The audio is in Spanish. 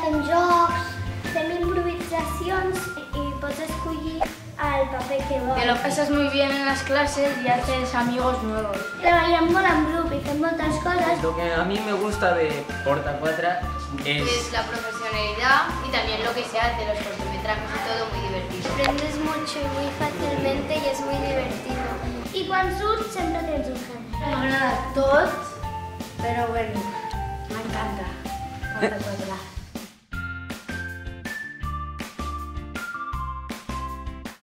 treballar fem jocs, fem improvisacions i pots pues escollir el paper que vols. Te lo pasas muy bien en las clases y haces amigos nuevos. Treballem molt en grup i fem moltes coses. Lo que a mí me gusta de Porta 4 es Es la profesionalidad y también lo que se hace, los cortometrajes y todo muy divertido. Aprendes mucho y muy fácilmente y es muy divertido. I quan surts sempre tens un jefe. M'agrada tot, però bueno, m'encanta. Porta quatre.